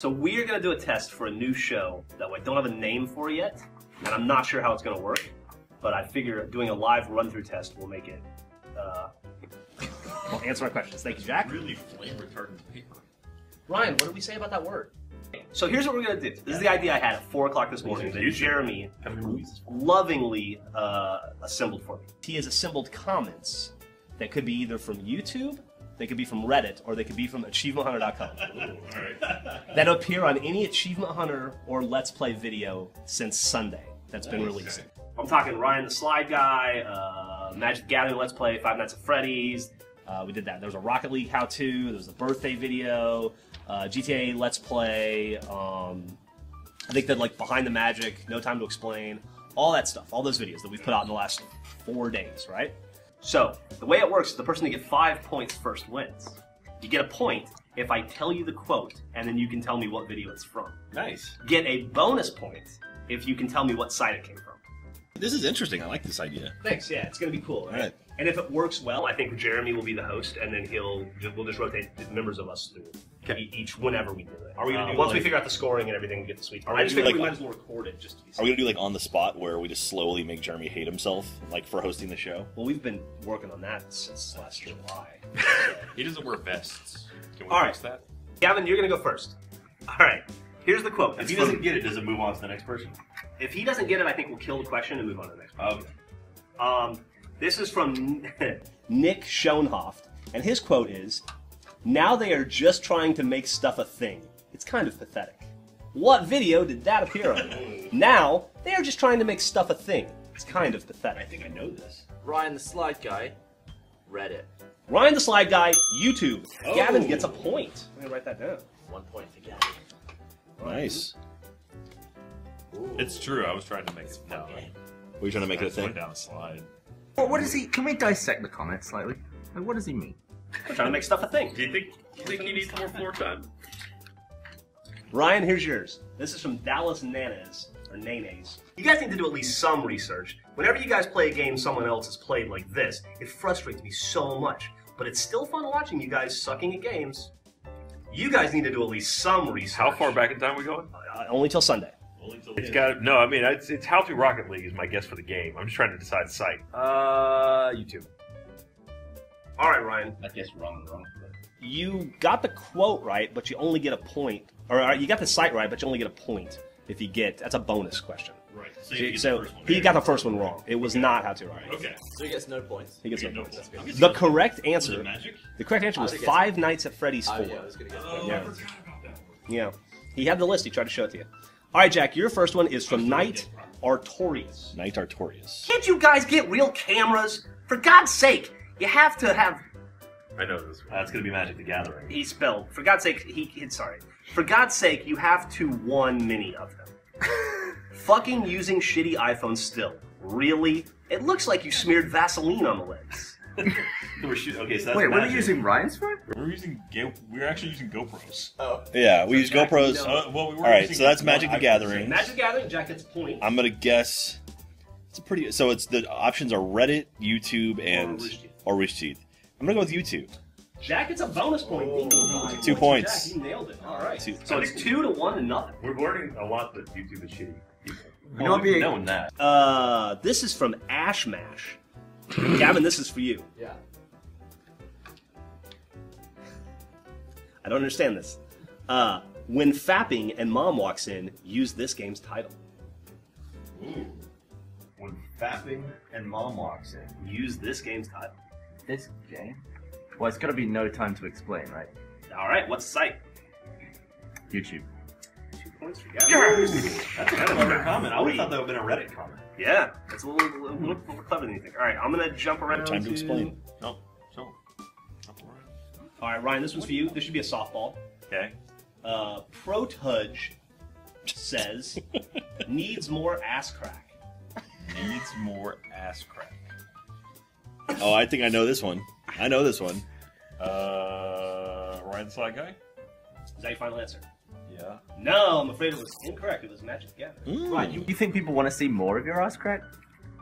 So we are going to do a test for a new show that I don't have a name for yet, and I'm not sure how it's going to work. But I figure doing a live run-through test will make it. Uh, will answer my questions. Thank you, Jack. Really flame retardant paper. Ryan, what did we say about that word? So here's what we're gonna do. This is the idea I had at four o'clock this morning that Jeremy How many movies? lovingly uh, assembled for me. He has assembled comments that could be either from YouTube, they could be from Reddit, or they could be from AchievementHunter.com that appear on any Achievement Hunter or Let's Play video since Sunday that's been released. I'm talking Ryan the Slide Guy, uh, Magic the Gathering Let's Play, Five Nights at Freddy's. Uh, we did that. There was a Rocket League how-to. There was a birthday video, uh, GTA Let's Play. Um, I think that like Behind the Magic, No Time to Explain, all that stuff, all those videos that we've put out in the last four days, right? So the way it works is the person to get five points first wins. You get a point if I tell you the quote, and then you can tell me what video it's from. Nice. Get a bonus point if you can tell me what site it came from. This is interesting. I like this idea. Thanks. Yeah, it's gonna be cool. All right. And if it works well, I think Jeremy will be the host, and then he'll just, we'll just rotate the members of us through Okay. each whenever we do it. Are we gonna Uh, do, once we figure out the scoring and everything, we get the sweet. Are we I just think do, we might as well record it just to be. Are we gonna do like on the spot where we just slowly make Jeremy hate himself, like for hosting the show? Well, we've been working on that since last July. He doesn't wear vests. Can we All fix that? Gavin, you're gonna go first. All right. Here's the quote. If If he he doesn't doesn't get it, does it move on to the next person? If he doesn't get it, I think we'll kill the question and move on to the next. one. Okay. Um, this is from Nick Schoenhoft, and his quote is, "Now they are just trying to make stuff a thing. It's kind of pathetic. What video did that appear on? now they are just trying to make stuff a thing. It's kind of pathetic. I think I know this. Ryan the slide guy, Reddit. Ryan the Slide Guy, YouTube. Oh. Gavin gets a point. Let me write that down. One point for Gavin. Nice. It's true. I was trying to make it. No. Were you trying to make I it a just went thing? down a slide. What, what does he? Can we dissect the comment slightly? Like, what does he mean? We're trying to make stuff a thing. Do you think? Do you think he needs more floor time? Ryan, here's yours. This is from Dallas Nanas, or Nanes. You guys need to do at least some research. Whenever you guys play a game someone else has played like this, it frustrates me so much. But it's still fun watching you guys sucking at games. You guys need to do at least some research. How far back in time we going? Uh, only till Sunday. It's got no. I mean, it's, it's How to Rocket League is my guess for the game. I'm just trying to decide the site. Uh, YouTube. All right, Ryan. I guess you're wrong and wrong. You got the quote right, but you only get a point. Or uh, you got the site right, but you only get a point if you get. That's a bonus question. Right. So, you get So the first one. he got the first one wrong. It was not how to write. Okay. So he gets no points. He gets no no points. points. That's good. The correct Was it answer. magic? The correct answer was Five Nights at Freddy's Oh, Four. yeah, I was gonna guess Oh, Yeah. I forgot about that. Yeah. He had the list. He tried to show it to you. All right, Jack. Your first one is from Knight Artorias. Knight Artorias. Can't you guys get real cameras? For God's sake, you have to have. I know this. one. That's gonna be Magic the Gathering. He spelled. For God's sake, he. he sorry. For God's sake, you have to one many of them. Fucking using shitty iPhones still. Really? It looks like you smeared Vaseline on the legs. We're shooting. Okay, so that's Wait, what are magic. you using Ryan's phone? We're using. Go- We're actually using GoPros. Oh. Yeah, we use Jack, GoPros. you Uh, well, we were All right, using so that's Magic the Gathering. Magic Gathering, Jack gets a point. I'm gonna guess. It's a pretty. So it's the options are Reddit, YouTube, and Rooster Teeth. or Rooster Teeth. I'm gonna go with YouTube. Jack gets a bonus point. Bingo. Two points. Jack, you nailed it. All right. Two- So it's two to one to nothing. We're learning a lot that YouTube is shitty. people. You know, it'd be a- that. Uh, this is from Ash Mash. Gavin, this is for you. Yeah. I don't understand this. Uh, when fapping and mom walks in, use this game's title. Ooh. When fapping and mom walks in. Use this game's title. This game? Well, it's got to be no time to explain, right? All right, what's the site? YouTube. Two points for Gavin. That's a clever comment. I would have thought that would have been a Reddit comment. Yeah, it's a little, little, little more clever than you think. All right, I'm gonna jump around. Time to explain. No. So. All right, Ryan, this one's for you. This should be a softball. Okay. Uh, Protudge says needs more ass crack. Needs more ass crack. Oh, I think I know this one. I know this one. Uh, Ryan the Slide Guy. Is that your final answer? Yeah. No, I'm afraid it was incorrect. It was Magic the Gathering. Mm. Right, you, you think people want to see more of your ass crack?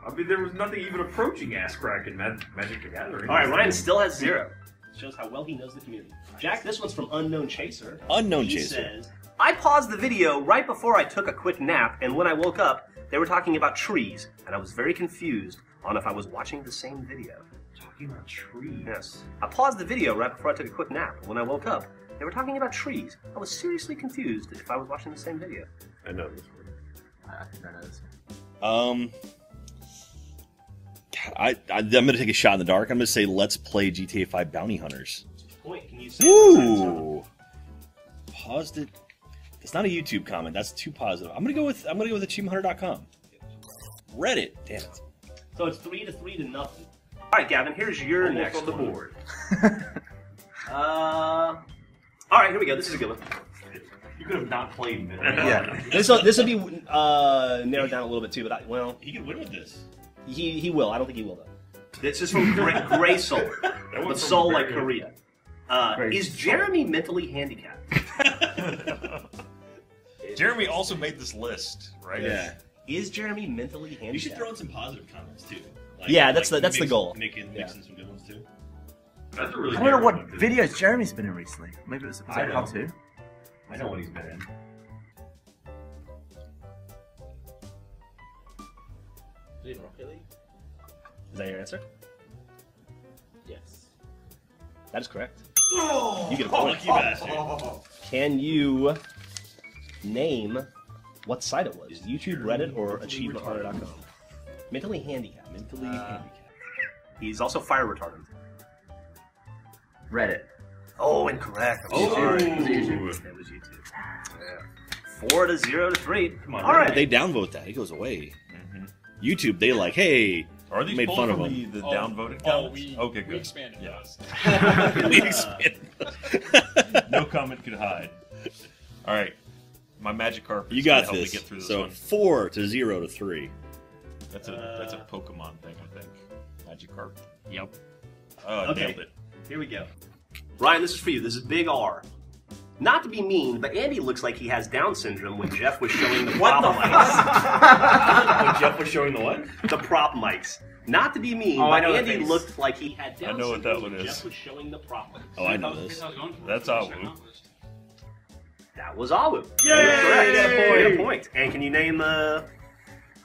I mean, there was nothing even approaching ass crack in Mag- Magic the Gathering. All right, Ryan still has zero. Shows how well he knows the community. Jack, this one's from Unknown Chaser. Unknown he Chaser. says, I paused the video right before I took a quick nap, and when I woke up, they were talking about trees, and I was very confused on if I was watching the same video. Talking about trees. Yes. I paused the video right before I took a quick nap. When I woke up, they were talking about trees. I was seriously confused if I was watching the same video. I know this one. I I think I know this. Um, God, I, I I'm gonna take a shot in the dark. I'm gonna say let's play GTA 5 Bounty Hunters. Point, can you say what Ooh, paused it. It's not a YouTube comment. That's too positive. I'm gonna go with I'm gonna go with achievementhunter.com. Reddit. Damn it. So it's three to three to nothing. All right, Gavin. Here's your Almost next on the board. Uh, all right, here we go. This is a good one. You could have not played Midway. Yeah. This will this will be uh, narrowed down a little bit too, but I, well, He can win with this. he he will. I don't think he will though. This is from Gray, Gray Soul, That but one's from Soul like very- Korea. Uh, Gray is Soul. Jeremy mentally handicapped? Jeremy also made this list, right? Yeah. Is Jeremy mentally handicapped? You should throw in some positive comments too. Like, Yeah, that's the- that's the mix- goal. Making Yeah. mixing some good ones too. That's a really I don't know what one, 'cause- videos Jeremy's been in recently. Maybe it was, was I that how know. to? I know what he's been in. In Rocket League? Is that your answer? Yes. That is correct. You get a point. Lucky bastard. Can you name what site it was? YouTube, Reddit, or AchievementHunter.com? Mentally handicapped. Mentally Uh, handicapped. He's also fire retardant. Reddit. Oh, incorrect. I'm Oh. sorry. Ooh. It was YouTube. Yeah. Four to zero to three. Come on, All right. They downvote that. He goes away. Mm-hmm. YouTube, they like, hey, Are these Made fun of them. the, the Oh, downvoted oh, comments? we, okay, good. we good. expanded Yeah. those. we expand. no comment could hide. All right, my magic carpet. you is gonna got help this. Me get through this so one. four to zero to three. That's a that's a uh, Pokemon thing, I think. Magic carpet. Yep. Oh, I Okay. nailed it. Here we go. Ryan, this is for you. This is big R. Not to be mean, but Andy looks like he has Down syndrome when Geoff was showing the prop mics. when Geoff was showing the what? the prop mics. Not to be mean, Oh, I but know the Andy face. looked like he had Down I know what syndrome that one when is. Geoff was showing the prop mics. Oh, I know this. That's AHWU. That was AHWU. Yay! Correct. You got a point. You got a point. And can you name uh,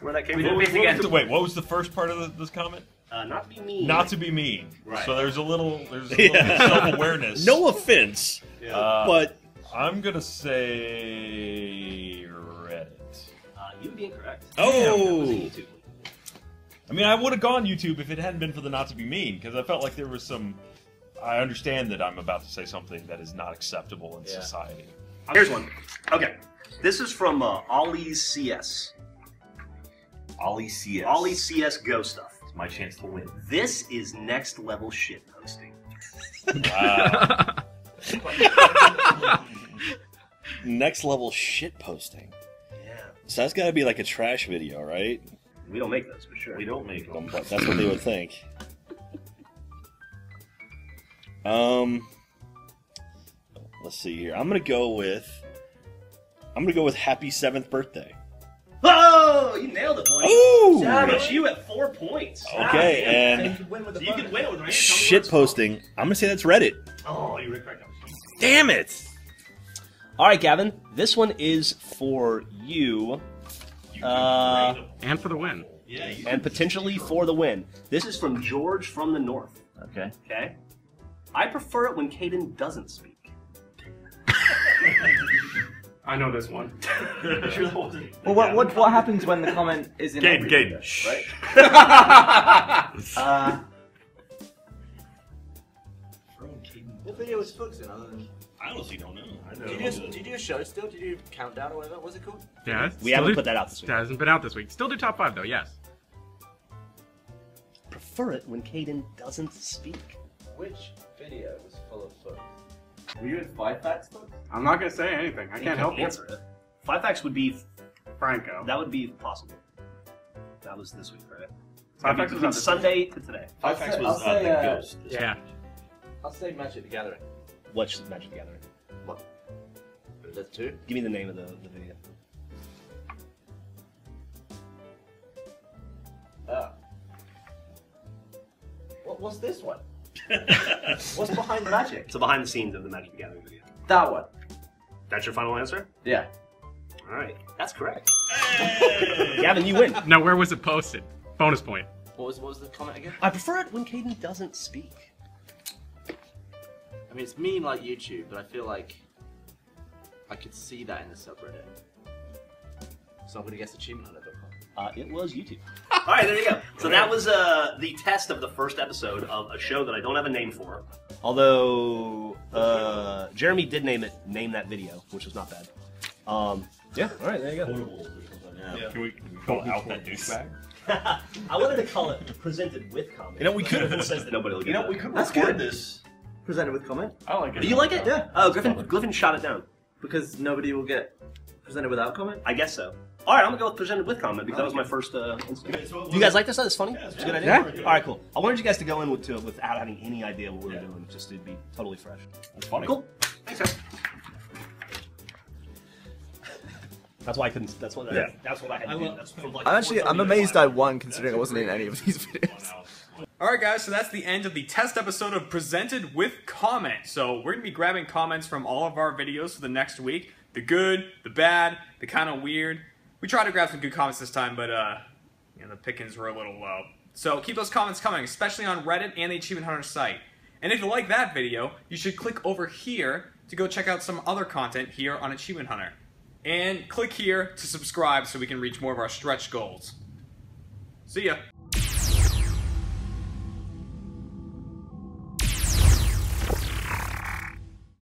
where that came We from? did it again. Wait, what was the first part of the, this comment? Uh, not to be mean. Not to be mean. Right. So there's a little there's a little Yeah. self awareness. No offense, uh, but I'm gonna say Reddit. Uh, you'd be incorrect. Oh. That YouTube. I mean, I would have gone YouTube if it hadn't been for the not to be mean, because I felt like there was some. I understand that I'm about to say something that is not acceptable in Yeah. society. Here's one. Okay. This is from uh, Ollie's CS. Ollie CS. Ollie CS Go stuff. It's my chance to win. This is next level shit posting. Wow. next level shit posting. Yeah. So that's got to be like a trash video, right? We don't make those for sure. We don't make them. but That's what they would think. Um, let's see here. I'm gonna go with. I'm gonna go with Happy Seventh Birthday. Oh, you nailed it, boy. Ooh. That puts you at four points. Okay, and could win with So you could win it with Ryan. Tell me shit where it's from. posting. I'm gonna say that's Reddit. Oh, you were correct. Damn it! All right, Gavin. This one is for you, uh, And for the win. Yeah, you and potentially for the win. This is from George from the North. Okay. Okay. I prefer it when Caden doesn't speak. I know this one. sure that wasn't. Well, what, what what happens when the comment is in Gaten, every Gaten, video, shh. right? uh, What video was focusing other than? I honestly don't know. I Did you, do, did you do a show still? Did you do countdown or whatever? What was it called? Yeah. We still haven't do- put that out this week. That hasn't been out this week. Still do top five though. Yes. Prefer it when Caden doesn't speak. Which video was full of footage? Were you in five facts though? I'm not gonna say anything. I You can't help you. answer it. Five facts would be Franco. that would be possible. That was this week, right? Five That'd Facts was on Sunday to today. I'll Five Facts was I'll uh, say, the uh, ghost. Yeah. I'll say Magic the Gathering. Watch Magic the Gathering. There's two. Give me the name of the, the video. Uh, what, what's this one? what's behind the magic? It's a behind the scenes of the Magic the Gathering video. That one. That's your final answer? Yeah. All right, that's correct. Gavin, you win. Now, where was it posted? Bonus point. What was what was the comment again? I prefer it when Caden doesn't speak. I mean, it's mean like YouTube, but I feel like I could see that in the subreddit. So I'm gonna guess achievement achievementhunter.com. Uh, it was YouTube. All right, there you go. So that was uh, the test of the first episode of a show that I don't have a name for. Although uh, Jeremy did name it, name that video, which was not bad. Um, yeah. All right, there you go. Can we, can we call out that douchebag? I wanted to call it presented with comment. You know, we could It have. says that nobody will get You know, that. we could That's record good. this. Presented with comment I like it. Do you like it? Yeah. Oh, Griffon, Griffon shot it down. because nobody will get presented without comment. I guess so. All right, I'm gonna go with presented with comment because that was my first. Uh, instinct. Do you guys like this? That's funny. It's a good idea. All right, cool. I wanted you guys to go in with to, without having any idea what we were doing, just to be totally fresh. That's funny. Cool. Thanks, guys. That's why I couldn't. That's what. Yeah. That's what I had to do. That's from like I'm actually I'm amazed. I won considering I wasn't in any of these videos. Alright guys, so that's the end of the test episode of Presented with Comment. So we're going to be grabbing comments from all of our videos for the next week. The good, the bad, the kind of weird. We tried to grab some good comments this time, but uh, you know, the pickings were a little low. So keep those comments coming, especially on Reddit and the Achievement Hunter site. And if you like that video, you should click over here to go check out some other content here on Achievement Hunter. And click here to subscribe so we can reach more of our stretch goals. See ya!